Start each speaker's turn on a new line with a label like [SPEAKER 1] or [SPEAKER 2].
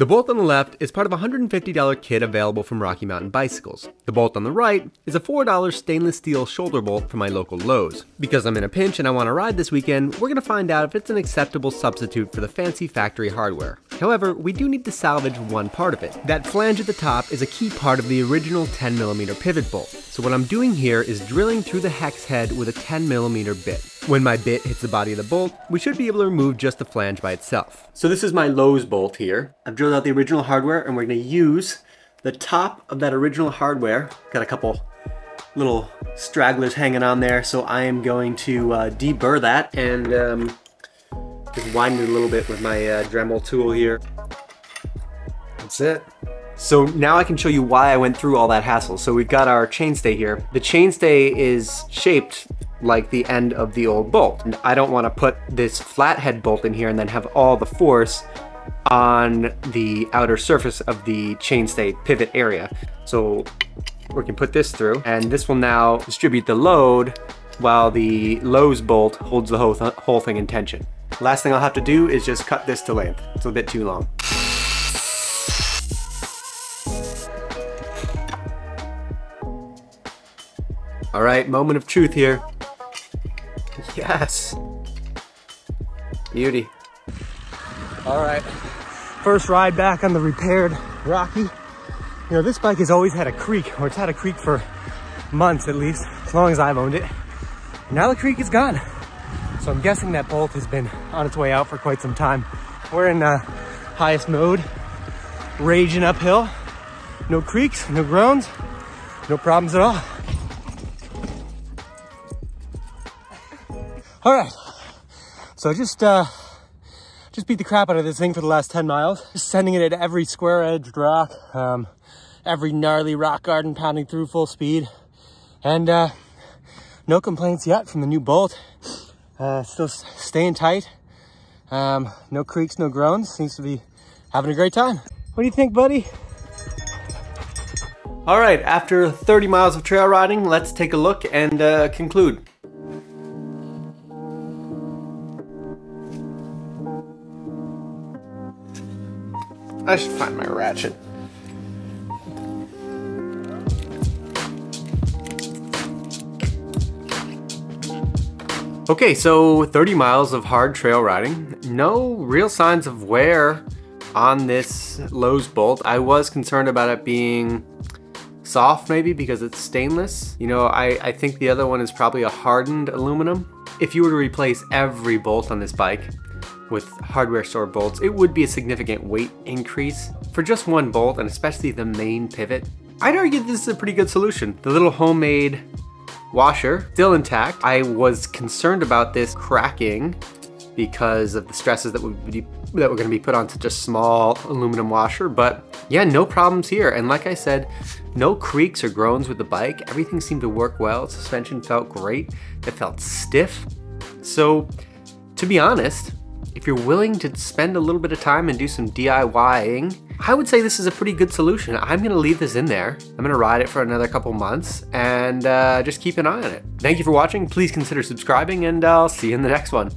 [SPEAKER 1] The bolt on the left is part of a $150 kit available from Rocky Mountain Bicycles. The bolt on the right is a $4 stainless steel shoulder bolt from my local Lowe's. Because I'm in a pinch and I want to ride this weekend, we're going to find out if it's an acceptable substitute for the fancy factory hardware. However, we do need to salvage one part of it. That flange at the top is a key part of the original 10mm pivot bolt. So what I'm doing here is drilling through the hex head with a 10mm bit. When my bit hits the body of the bolt, we should be able to remove just the flange by itself. So this is my Lowe's bolt here. I've drilled out the original hardware and we're gonna use the top of that original hardware. Got a couple little stragglers hanging on there, so I am going to uh, deburr that and um, just widen it a little bit with my uh, Dremel tool here. That's it. So now I can show you why I went through all that hassle. So we've got our chainstay here. The chainstay is shaped like the end of the old bolt. And I don't want to put this flathead bolt in here and then have all the force on the outer surface of the chainstay pivot area. So we can put this through and this will now distribute the load while the Lowe's bolt holds the whole, th whole thing in tension. Last thing I'll have to do is just cut this to length. It's a bit too long. All right, moment of truth here. Yes. Beauty. All right, first ride back on the repaired Rocky. You know, this bike has always had a creak, or it's had a creak for months at least, as long as I've owned it. Now the creak is gone. So I'm guessing that bolt has been on its way out for quite some time. We're in uh, highest mode, raging uphill. No creaks, no groans, no problems at all. All right, so just uh, just beat the crap out of this thing for the last 10 miles. Just sending it at every square edged rock, um, every gnarly rock garden pounding through full speed. And uh, no complaints yet from the new bolt. Uh, still staying tight. Um, no creaks, no groans. Seems to be having a great time. What do you think, buddy? All right, after 30 miles of trail riding, let's take a look and uh, conclude. I should find my ratchet. Okay, so 30 miles of hard trail riding. No real signs of wear on this Lowe's bolt. I was concerned about it being soft maybe because it's stainless. You know, I, I think the other one is probably a hardened aluminum. If you were to replace every bolt on this bike with hardware store bolts, it would be a significant weight increase. For just one bolt, and especially the main pivot, I'd argue this is a pretty good solution. The little homemade washer, still intact. I was concerned about this cracking because of the stresses that would be that were going to be put on such a small aluminum washer, but yeah, no problems here. And like I said, no creaks or groans with the bike. Everything seemed to work well. Suspension felt great. It felt stiff. So to be honest, if you're willing to spend a little bit of time and do some DIYing, I would say this is a pretty good solution. I'm gonna leave this in there. I'm gonna ride it for another couple months and uh, just keep an eye on it. Thank you for watching. Please consider subscribing and I'll see you in the next one.